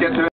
get to it.